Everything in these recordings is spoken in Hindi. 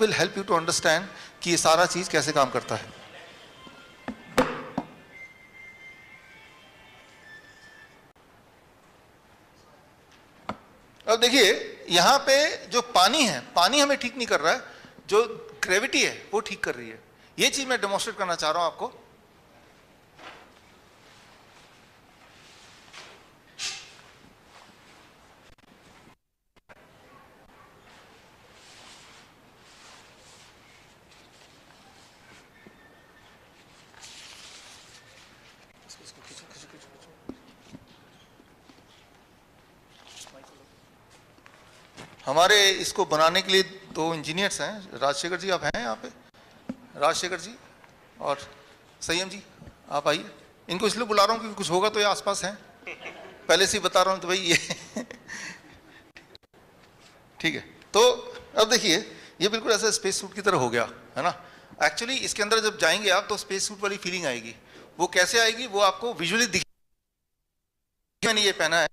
Will help you to understand कि ये सारा चीज़ कैसे काम करता है। अब देखिए, यहाँ पे जो पानी है, पानी हमें ठीक नहीं कर रहा है, जो ग्रेविटी है, वो ठीक कर रही है। ये चीज़ मैं डेमोस्ट्रेट करना चाह रहा हूँ आपको। हमारे इसको बनाने के लिए दो इंजीनियर्स हैं। राजशेखर जी, आप हैं यहाँ पे? राजशेखर जी और सयम जी, आप आइए। इनको इसलिए बुला रहा हूँ क्योंकि कुछ होगा तो ये आसपास हैं। पहले से ही बता रहा हूँ तो भाई ये ठीक है। तो अब देखिए, ये बिल्कुल ऐसा स्पेस सूट की तरह हो गया, है ना? एक्चुअली इसके अंदर जब जाएँगे आप तो स्पेस सूट वाली फीलिंग आएगी। वो कैसे आएगी? वो आपको विजुअली दिख मैंने ये पहना है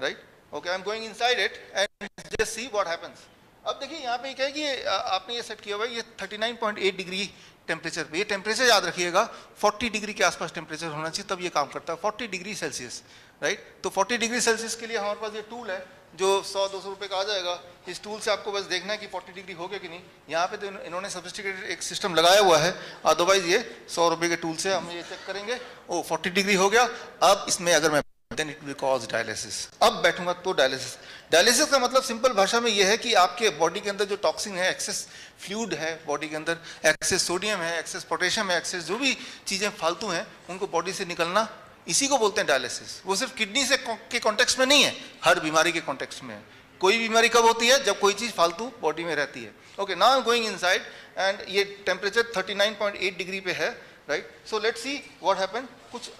right okay I am going inside it and just see what happens अब देखिए, यहाँ पे क्या है कि आपने ये सेट किया हुआ है, ये 39.8 डिग्री टेम्परेचर पे, ये टेम्परेचर याद रखिएगा 40 डिग्री के आसपास टेम्परेचर होना चाहिए, तब ये काम करता है। 40 डिग्री सेल्सियस राइट तो 40 डिग्री सेल्सियस के लिए हमारे पास ये टूल है, जो 100 200 रुपए का आ जाएगा। इस टूल से आपको बस देखना है कि 40 डिग्री हो गया कि नहीं। यहाँ पे तो इन्होंने सोफिस्टिकेटेड एक सिस्टम लगाया हुआ है। अदरवाइज़ ये सौ रुपए के टूल से हम ये चेक करेंगे। ओ 40 डिग्री हो गया। अब इसमें अगर मैं then it will cause dialysis अब बैठूँगा तो डायलिसिस डायलिसिस का मतलब सिंपल भाषा में यह है कि आपके बॉडी के अंदर जो टॉक्सिन है एक्सेस फ्लूड है बॉडी के अंदर एक्सेस सोडियम है एक्सेस पोटेशियम है एक्सेस जो भी चीज़ें फालतू हैं, उनको बॉडी से निकलना, इसी को बोलते हैं डायलिसिस वो सिर्फ़ किडनी से के कॉन्टेक्स्ट में नहीं है, हर बीमारी के कॉन्टेक्स्ट में है। कोई बीमारी कब होती है? जब कोई चीज़ फालतू बॉडी में रहती है। Okay now am going inside and ये टेम्परेचर 39.8 डिग्री पे है right so let's see what happen कुछ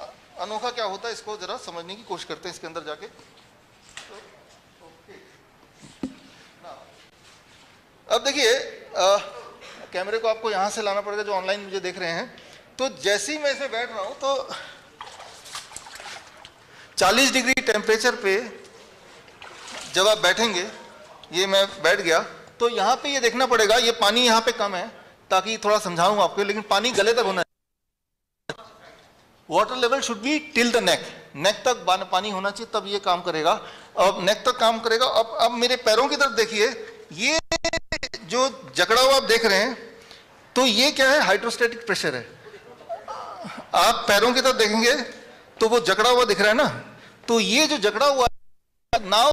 अनोखा क्या होता है, इसको जरा समझने की कोशिश करते हैं इसके अंदर जाके। अब देखिए कैमरे को आपको यहाँ से लाना पड़ेगा जो ऑनलाइन मुझे देख रहे हैं। तो जैसे ही मैं इसमें बैठ रहा हूँ तो 40 डिग्री टेम्परेचर पे जब आप बैठेंगे, ये मैं बैठ गया तो यहाँ पे ये देखना पड़ेगा, ये पानी यहाँ पे कम है, ताकि थोड़ा समझाऊं आपको, लेकिन पानी गले तक होना water level should be till the neck neck तक पानी होना चाहिए, तब ये काम करेगा। अब नेक तक काम करेगा। अब अब मेरे पैरों की तरफ़ देखिए, ये जो जकड़ा हुआ आप देख रहे हैं तो ये क्या है? हाइड्रोस्टेटिक प्रेशर है। आप पैरों की तरफ़ देखेंगे तो वो जकड़ा हुआ दिख रहा है ना? तो ये जो जकड़ा हुआ, नाउ,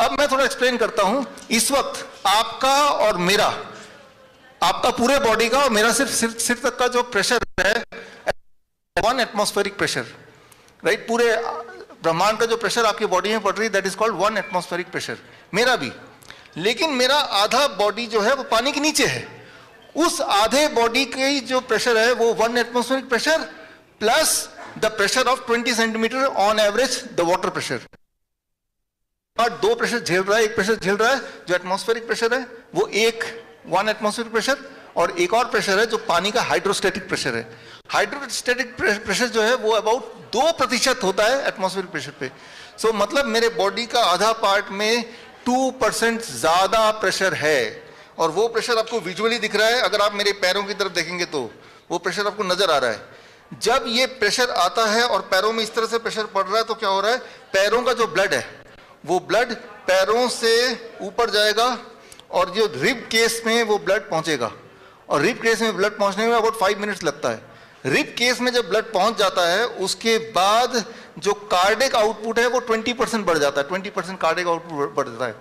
अब मैं थोड़ा एक्सप्लेन करता हूँ। इस वक्त आपका और मेरा, आपका पूरे बॉडी का और मेरा सिर्फ़ सिर सिर तक का जो प्रेशर है वन एटमोस्फेरिक प्रेशर राइट पूरे ब्रह्मांड का जो प्रेशर आपकी बॉडी में पड़ रही है that is called one atmospheric pressure मेरा भी। लेकिन मेरा आधा बॉडी जो है वो पानी के नीचे है। उस आधे बॉडी की जो प्रेशर है वो one atmospheric pressure plus the pressure of 20 centimetre on average the water pressure और दो प्रेशर झेल रहा है एक प्रेशर झेल रहा है जो एटमोस्फेरिक प्रेशर है वो एक वन एटमोस्फेरिक प्रेशर और एक और प्रेशर है जो पानी का हाइड्रोस्टेटिक प्रेशर है। हाइड्रोस्टेटिक प्रेशर जो है वो अबाउट दो प्रतिशत होता है एटमोस्फेरिक प्रेशर पे। सो so, मतलब मेरे बॉडी का आधा पार्ट में टू परसेंट ज़्यादा प्रेशर है और वो प्रेशर आपको विजुअली दिख रहा है, अगर आप मेरे पैरों की तरफ़ देखेंगे तो वो प्रेशर आपको नज़र आ रहा है। जब ये प्रेशर आता है और पैरों में इस तरह से प्रेशर पड़ रहा है तो क्या हो रहा है? पैरों का जो ब्लड है, वो ब्लड पैरों से ऊपर जाएगा और जो रिब केस में वो ब्लड पहुंचेगा। और रिब केस में ब्लड पहुँचने में अबाउट फाइव मिनट्स लगता है। रिब केस में जब ब्लड पहुँच जाता है, उसके बाद जो कार्डिक आउटपुट है वो 20 परसेंट बढ़ जाता है 20 परसेंट कार्डिक आउटपुट बढ़ जाता है।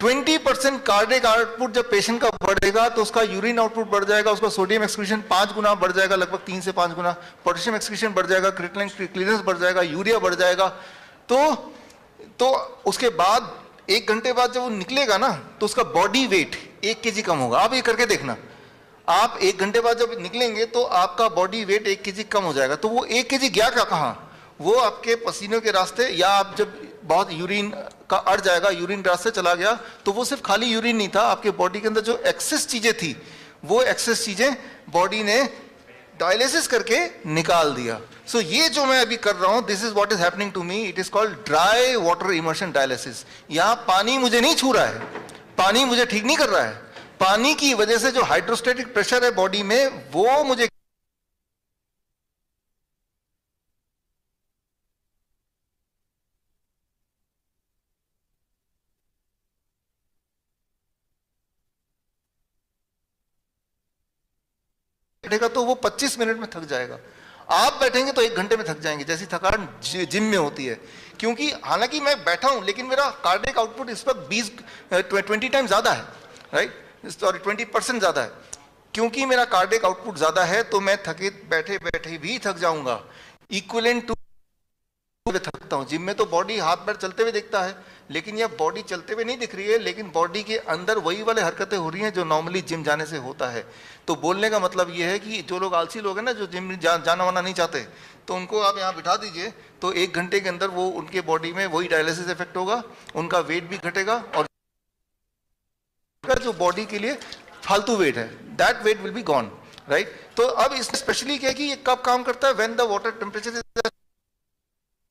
20 परसेंट कार्डिक आउटपुट जब पेशेंट का बढ़ेगा तो उसका यूरिन आउटपुट बढ़ जाएगा, उसका सोडियम एक्सक्रीशन पाँच गुना बढ़ जाएगा, लगभग तीन से पाँच गुना। पोटेशियम एक्सक्रीशन बढ़ जाएगा क्रिटलिन क्लियरेंस बढ़ जाएगा यूरिया बढ़ जाएगा। तो तो उसके बाद, एक घंटे बाद जब वो निकलेगा ना तो उसका बॉडी वेट एक के कम होगा। आप ये करके देखना। आप एक घंटे बाद जब निकलेंगे तो आपका बॉडी वेट एक के कम हो जाएगा। तो वो एक के जी गया क्या कहाँ? वो आपके पसीनों के रास्ते या आप जब बहुत यूरिन का अड़ जाएगा यूरिन रास्ते चला गया तो वो सिर्फ़ खाली यूरिन नहीं था आपके बॉडी के अंदर जो एक्सेस चीज़ें थी वो एक्सेस चीज़ें बॉडी ने डायलिसिस करके निकाल दिया। सो so, ये जो मैं अभी कर रहा हूँ this is what is happening to me it is called dry water immersion dialysis यहाँ पानी मुझे नहीं छू रहा है पानी मुझे ठीक नहीं कर रहा है पानी की वजह से जो हाइड्रोस्टेटिक प्रेशर है बॉडी में वो मुझे बैठेगा तो वो 25 मिनट में थक जाएगा। आप बैठेंगे तो एक घंटे में थक जाएँगे, जैसी थकान जिम में होती है। क्योंकि हालाँकि मैं बैठा हूँ, लेकिन मेरा कार्डिक आउटपुट इस वक्त बीस ट्वेंटी टाइम ज़्यादा है राइट सॉरी, ट्वेंटी परसेंट ज़्यादा है। क्योंकि मेरा कार्डिक आउटपुट ज़्यादा है तो मैं थके, बैठे बैठे भी थक जाऊँगा। इक्वलेंट टू थकता हूँ। जिम में तो बॉडी हाथ, पैर चलते हुए देखता है। लेकिन यह बॉडी चलते हुए नहीं दिख रही है लेकिन बॉडी के अंदर वही वाले हरकतें हो रही हैं जो नॉर्मली जिम जाने से होता है। तो बोलने का मतलब यह है कि जो लोग आलसी लोग हैं ना जो जिम जा, जाना वाना नहीं चाहते तो उनको आप यहाँ बिठा दीजिए तो एक घंटे के अंदर वो उनके बॉडी में वही डायलिसिस इफ़ेक्ट होगा उनका वेट भी घटेगा और जो बॉडी के लिए फालतू वेट है that weight will be gone right तो अब इसमें स्पेशली क्या है कि ये कब काम करता है? When the water temperature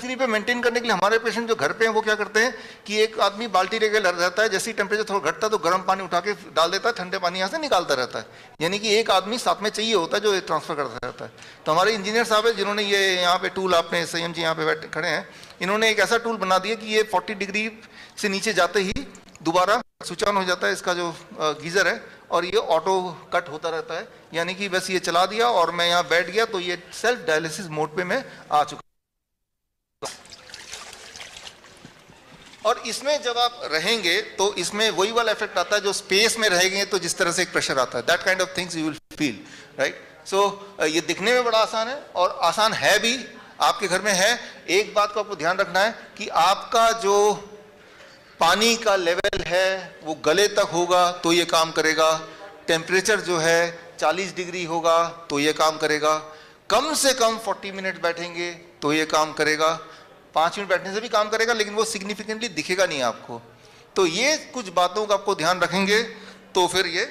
three पे मेंटेन करने के लिए हमारे पेशेंट जो घर पे हैं, वो क्या करते हैं कि एक आदमी बाल्टी लेके रहता है, जैसे ही टेम्परेचर थोड़ा घटता है तो गर्म पानी उठा के डाल देता है, ठंडे पानी यहाँ से निकालता रहता है। यानी कि एक आदमी साथ में चाहिए होता है जो ट्रांसफ़र करता रहता है। तो हमारे इंजीनियर साहब है जिन्होंने ये यहाँ पे टूल आपने, संयम जी यहाँ पे बैठे, खड़े हैं, इन्होंने एक ऐसा टूल बना दिया कि ये फोर्टी डिग्री से नीचे जाते ही दोबारा स्विच ऑन हो जाता है, इसका जो गीज़र है और ये ऑटो कट होता रहता है। यानी कि बस ये चला दिया और मैं यहाँ बैठ गया तो ये सेल्फ डायलिसिस मोड पे मैं आ चुका और इसमें जब आप रहेंगे तो इसमें वही वाला इफ़ेक्ट आता है जो स्पेस में रहेंगे तो जिस तरह से एक प्रेशर आता है that kind of things you will feel right so ये दिखने में बड़ा आसान है, और आसान है भी, आपके घर में है। एक बात को आपको ध्यान रखना है कि आपका जो पानी का लेवल है, वो गले तक होगा तो ये काम करेगा। टेम्परेचर जो है 40 डिग्री होगा तो ये काम करेगा। कम से कम 40 मिनट बैठेंगे तो ये काम करेगा। पाँच मिनट बैठने से भी काम करेगा, लेकिन वो सिग्निफिकेंटली दिखेगा नहीं आपको। तो ये कुछ बातों का आपको ध्यान रखेंगे तो फिर ये